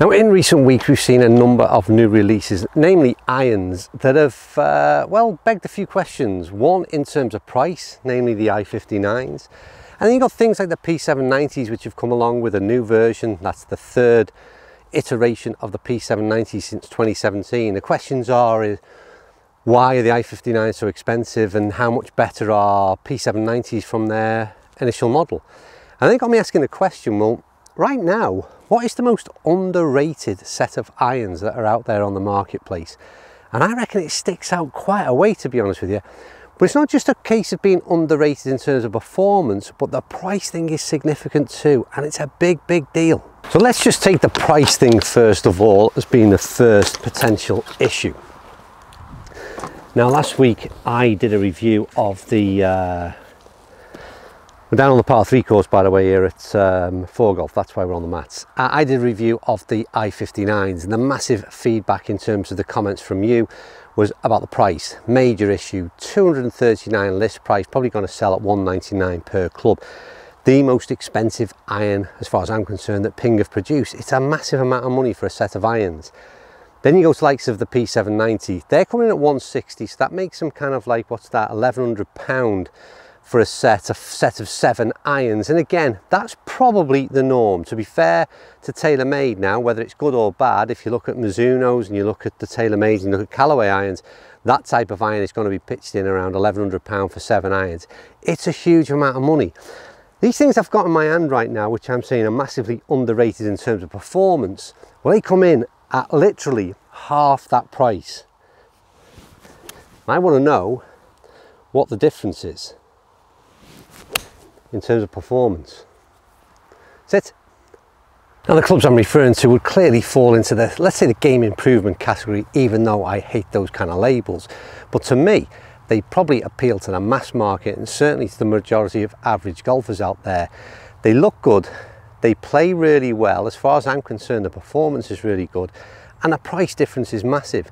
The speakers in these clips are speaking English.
Now in recent weeks we've seen a number of new releases, namely irons, that have, uh, well, begged a few questions. One in terms of price, namely the i59s. And then you've got things like the P790s which have come along with a new version. That's the third iteration of the P790 since 2017. The questions are, is, why are the i59s so expensive and how much better are P790s from their initial model? And they got me asking the question, well, right now, what is the most underrated set of irons that are out there on the marketplace? And I reckon it sticks out quite a way, to be honest with you. But it's not just a case of being underrated in terms of performance, but the price thing is significant too, and it's a big, big deal. So let's just take the price thing first of all as being the first potential issue. Now last week I did a review of the uh, we're down on the par 3 course by the way here at um, 4 Golf, that's why we're on the mats. I did a review of the i59s and the massive feedback in terms of the comments from you was about the price. Major issue, 239 list price, probably going to sell at 199 per club. The most expensive iron, as far as I'm concerned, that Ping have produced. It's a massive amount of money for a set of irons. Then you go to likes of the P790. They're coming at 160, so that makes them kind of like, what's that, 1100 pound for a set, a set of seven irons. And again, that's probably the norm. To be fair to TaylorMade now, whether it's good or bad, if you look at Mizuno's and you look at the TaylorMade and you look at Callaway irons, that type of iron is going to be pitched in around £1,100 for seven irons. It's a huge amount of money. These things I've got in my hand right now, which I'm saying are massively underrated in terms of performance, well, they come in at literally half that price. I want to know what the difference is in terms of performance. That's it. Now the clubs I'm referring to would clearly fall into the, let's say the game improvement category, even though I hate those kind of labels. But to me, they probably appeal to the mass market and certainly to the majority of average golfers out there. They look good, they play really well. As far as I'm concerned, the performance is really good and the price difference is massive.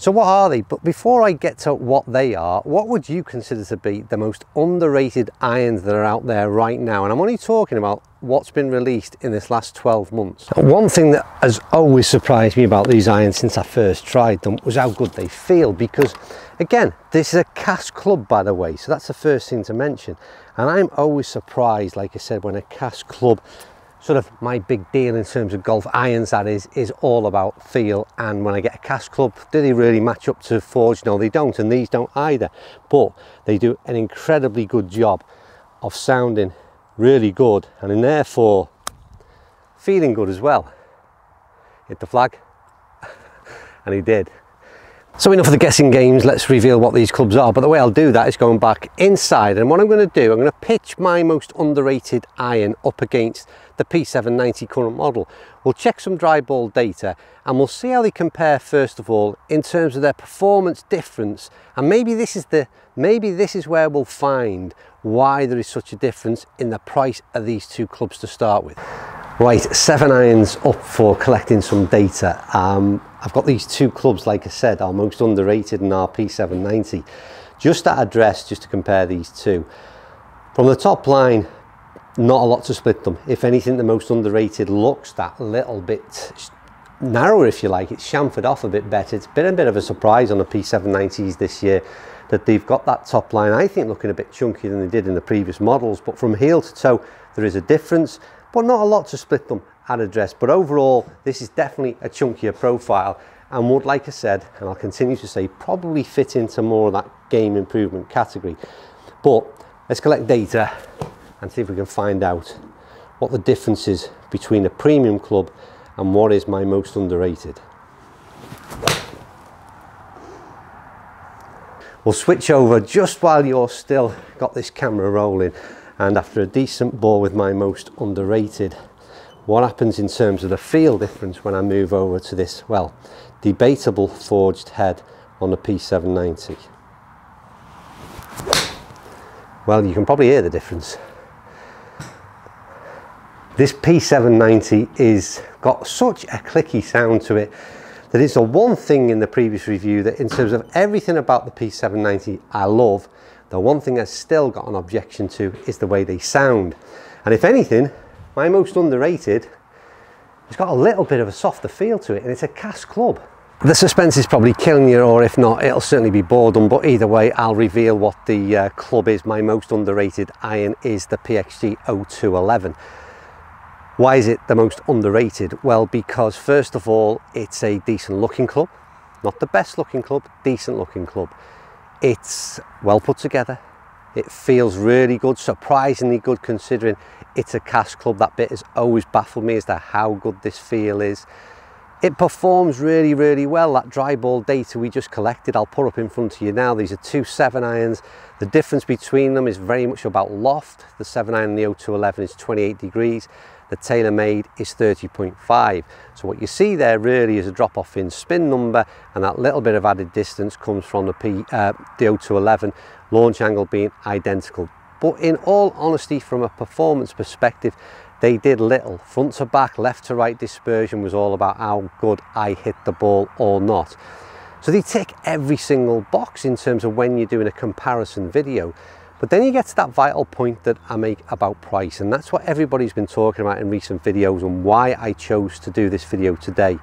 So what are they? But before I get to what they are, what would you consider to be the most underrated irons that are out there right now? And I'm only talking about what's been released in this last 12 months. One thing that has always surprised me about these irons since I first tried them was how good they feel because again, this is a cast club by the way, so that's the first thing to mention. And I'm always surprised, like I said, when a cast club sort of my big deal in terms of golf irons that is is all about feel. And when I get a cast club do they really match up to forged no they don't and these don't either. But they do an incredibly good job of sounding really good and therefore feeling good as well. Hit the flag. And he did. So enough of the guessing games, let's reveal what these clubs are. But the way I'll do that is going back inside. And what I'm going to do, I'm going to pitch my most underrated iron up against the P790 current model. We'll check some dry ball data and we'll see how they compare first of all in terms of their performance difference. And maybe this is the maybe this is where we'll find why there is such a difference in the price of these two clubs to start with. Right, seven irons up for collecting some data. Um, I've got these two clubs, like I said, are most underrated in RP 790. Just that address, just to compare these two. From the top line, not a lot to split them. If anything, the most underrated looks that little bit narrower, if you like. It's chamfered off a bit better. It's been a bit of a surprise on the P790s this year that they've got that top line, I think, looking a bit chunkier than they did in the previous models. But from heel to toe, there is a difference but not a lot to split them at address. But overall, this is definitely a chunkier profile and would, like I said, and I'll continue to say, probably fit into more of that game improvement category. But let's collect data and see if we can find out what the difference is between a premium club and what is my most underrated. We'll switch over just while you're still got this camera rolling and after a decent ball with my most underrated what happens in terms of the feel difference when I move over to this? Well debatable forged head on the P790 well you can probably hear the difference this P790 is got such a clicky sound to it that it's the one thing in the previous review that in terms of everything about the P790 I love the one thing I've still got an objection to is the way they sound. And if anything, my most underrated it's got a little bit of a softer feel to it and it's a cast club. The suspense is probably killing you or if not it'll certainly be boredom but either way I'll reveal what the uh, club is. My most underrated iron is the PXG 0211. Why is it the most underrated? Well because first of all it's a decent looking club. Not the best looking club, decent looking club. It's well put together. It feels really good, surprisingly good considering it's a cast club. That bit has always baffled me as to how good this feel is. It performs really, really well. That dry ball data we just collected, I'll put up in front of you now. These are two seven irons. The difference between them is very much about loft. The seven iron and the 0211 is 28 degrees. The TaylorMade is 30.5. So what you see there really is a drop off in spin number and that little bit of added distance comes from the, P, uh, the 0211 launch angle being identical. But in all honesty, from a performance perspective, they did little. Front to back, left to right dispersion was all about how good I hit the ball or not. So they tick every single box in terms of when you're doing a comparison video. But then you get to that vital point that I make about price and that's what everybody's been talking about in recent videos and why I chose to do this video today.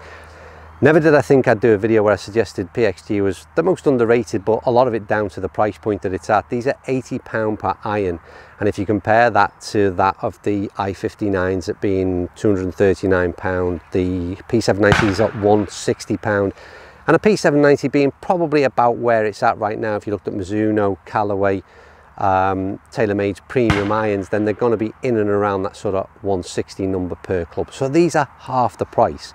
Never did I think I'd do a video where I suggested PXG was the most underrated, but a lot of it down to the price point that it's at. These are £80 per iron. And if you compare that to that of the i59s at being £239, the P790 is at £160, and a P790 being probably about where it's at right now. If you looked at Mizuno, Callaway, um, TaylorMade's premium irons, then they're going to be in and around that sort of 160 number per club. So these are half the price.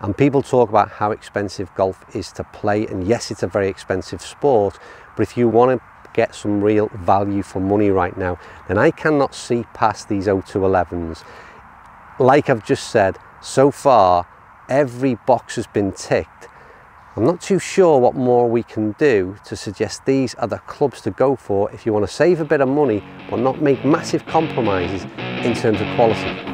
And people talk about how expensive golf is to play. And yes, it's a very expensive sport, but if you want to get some real value for money right now, then I cannot see past these 0211s. Like I've just said, so far, every box has been ticked. I'm not too sure what more we can do to suggest these are the clubs to go for if you want to save a bit of money but not make massive compromises in terms of quality.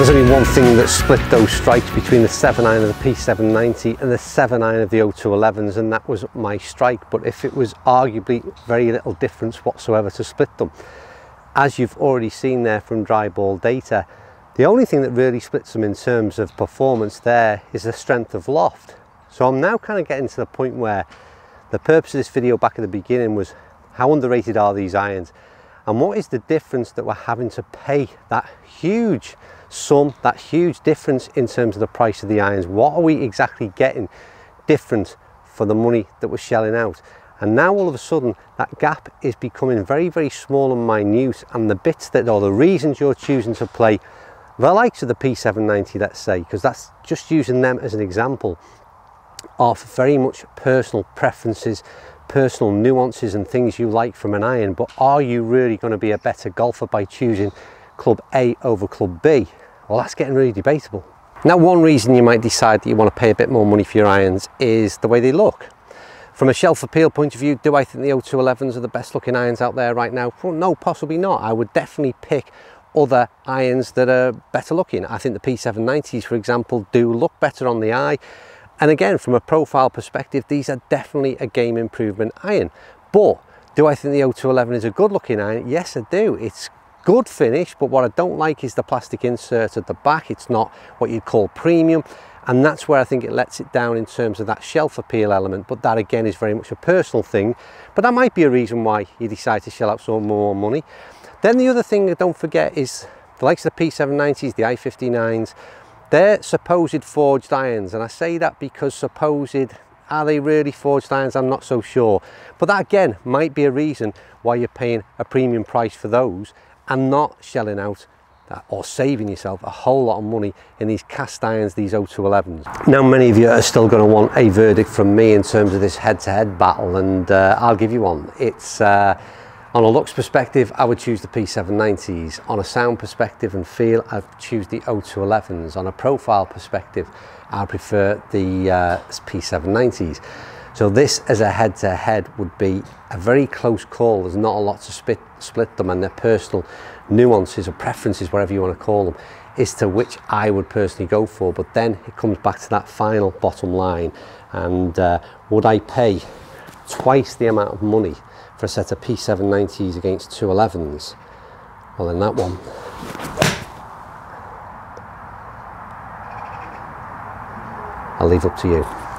There's only one thing that split those strikes between the 7 iron of the P790 and the 7 iron of the 0211s and that was my strike but if it was arguably very little difference whatsoever to split them. As you've already seen there from dry ball data the only thing that really splits them in terms of performance there is the strength of loft. So I'm now kind of getting to the point where the purpose of this video back at the beginning was how underrated are these irons and what is the difference that we're having to pay that huge sum, that huge difference in terms of the price of the irons. What are we exactly getting different for the money that we're shelling out? And now all of a sudden that gap is becoming very, very small and minute and the bits that are the reasons you're choosing to play the likes of the P790, let's say, because that's just using them as an example of very much personal preferences, personal nuances and things you like from an iron, but are you really going to be a better golfer by choosing club A over club B? Well, that's getting really debatable. Now, one reason you might decide that you want to pay a bit more money for your irons is the way they look. From a shelf appeal point of view, do I think the 0211s are the best looking irons out there right now? Well, no, possibly not. I would definitely pick other irons that are better looking. I think the P790s, for example, do look better on the eye. And again, from a profile perspective, these are definitely a game improvement iron. But do I think the 0211 is a good looking iron? Yes, I do. It's good finish but what I don't like is the plastic insert at the back. It's not what you'd call premium and that's where I think it lets it down in terms of that shelf appeal element but that again is very much a personal thing. But that might be a reason why you decide to shell out some more money. Then the other thing don't forget is the likes of the P790s the i59s they're supposed forged irons and I say that because supposed are they really forged irons? I'm not so sure. But that again might be a reason why you're paying a premium price for those and not shelling out or saving yourself a whole lot of money in these cast irons, these 0211s. Now many of you are still going to want a verdict from me in terms of this head-to-head -head battle and uh, I'll give you one. It's uh, On a looks perspective, I would choose the P790s. On a sound perspective and feel, I'd choose the 0211s. On a profile perspective, I prefer the uh, P790s. So this as a head-to-head -head would be a very close call. There's not a lot to split, split them and their personal nuances or preferences, whatever you want to call them, is to which I would personally go for. But then it comes back to that final bottom line. And uh, would I pay twice the amount of money for a set of P790s against 211s? Well, in that one, I'll leave up to you.